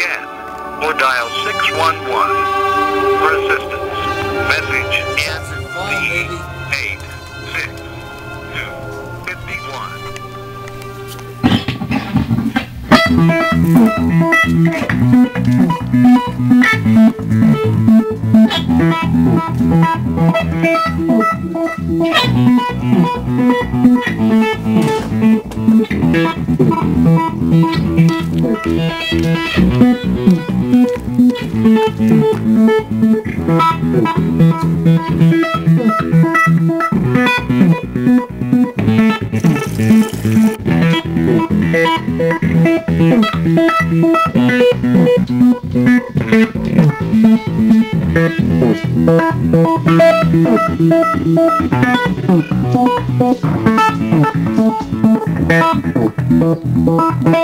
again or dial 611 for assistance. Message Thank you.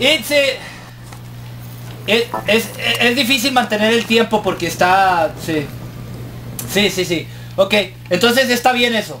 It's it. Es, es, es difícil mantener el tiempo porque está... Sí. Sí, sí, sí. Ok, entonces está bien eso.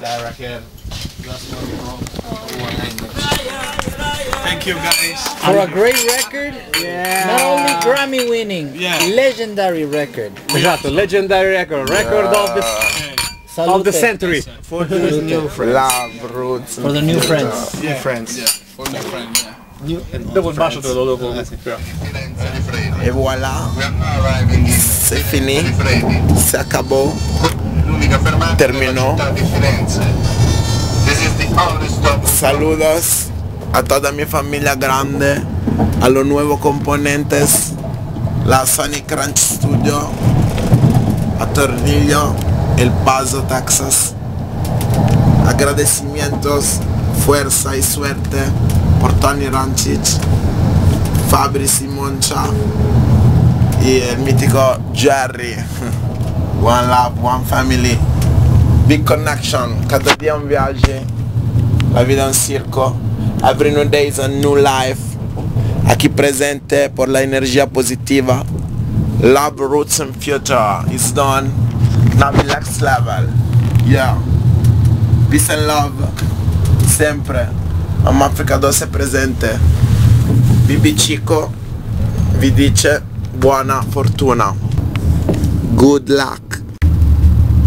Adam. per lì. Dai Raquel. Thank you guys. For a great record, not only Grammy winning, Yeah. legendary record. Esatto, legendary record, record of the, of the century. For the new friends. Love, roots, for the new friends. Yeah. friends. Yeah. For new friends. Yeah. Dopo il bacio te lo dopo. Et voilà, We are now arriving in c'est fini, c'est acabó. Stop. Saludos a toda mi familia grande, a los nuevos componentes, la Sony Crunch Studio, a Tornillo, El Paso, Texas. Agradecimientos, fuerza y suerte por Tony Rancic, Fabri Simoncha y el mítico Jerry. One love, one family. Big connection, cada día un viaje. La vida è un circo. Every new day is a new life. Aquí presente por la energía positiva. Love, roots and future is done. Now the next level. Yeah. Peace and love. Sempre. Am Africa 12 presente. Bibi Chico vi dice buona fortuna. Good luck.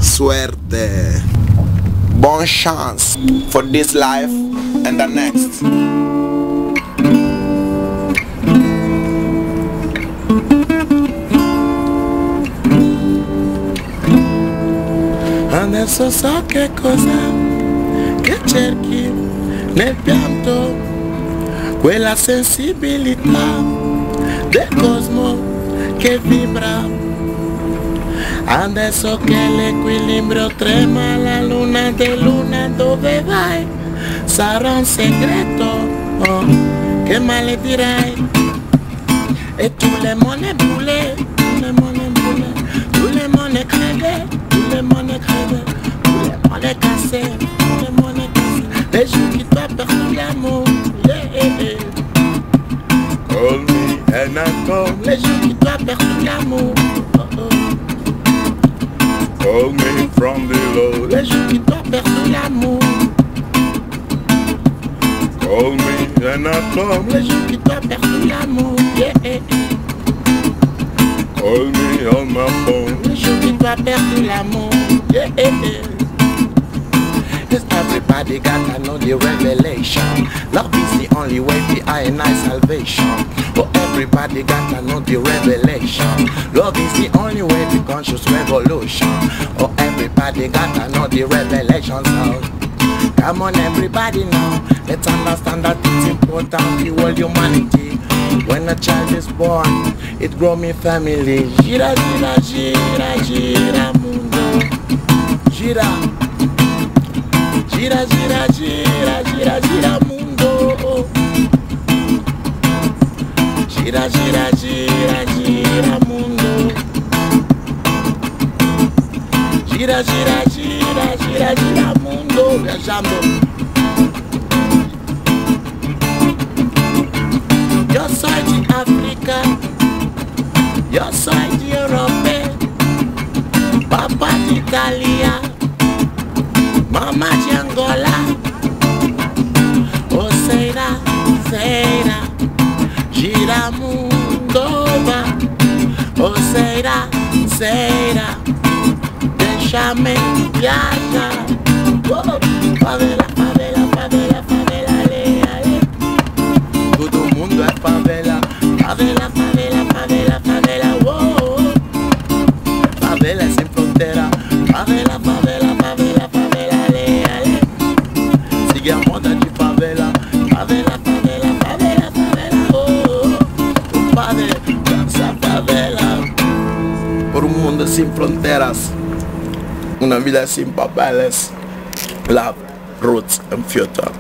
Suerte. Bon chance for this life and the next. Adesso so che cosa che cerchi nel pianto, quella sensibilità del cosmo che vibra. Adesso che l'equilibrio trema la luna di luna dove vai? Sarà un segreto oh, che maledirai e tu le mone boulet, tu le mone boulet, tu le mone creve, Call me from below. Les jours qui t'ont perdu l'amour. Call me and I come. Les jours qui t'ont perdu l'amour. Yeah. Call me on my phone. Les jours qui t'ont perdu l'amour. Yeah. Yes, everybody gotta know the revelation. Love is the only way behind our salvation. Oh, everybody gotta know the revelation. Love is the only way to conscious revolution. Oh, everybody gotta know the revelation. So, come on, everybody now. Let's understand that it's important to all humanity. When a child is born, it grow me family. Gira, gira, gira, gira, mundo. Gira. Gira, gira, gira, gira, gira mundo. Gira, gira, gira, gira mundo. Gira, gira, gira, gira, gira mundo. Viajando. Yo soy de África. Yo soy de Europa. Papá de Italia. Mama de Angola Oh Seira, Seira Gira mundo va Oh Seira, Seira Viajame, viaja. Oh, favela, favela, favela, favela, ale, ale. Todo mundo é favela. Favela, favela, favela, favela, oh. Favela sem fronteira. Favela, sin fronteras, una vida sin papeles, love, roots and future.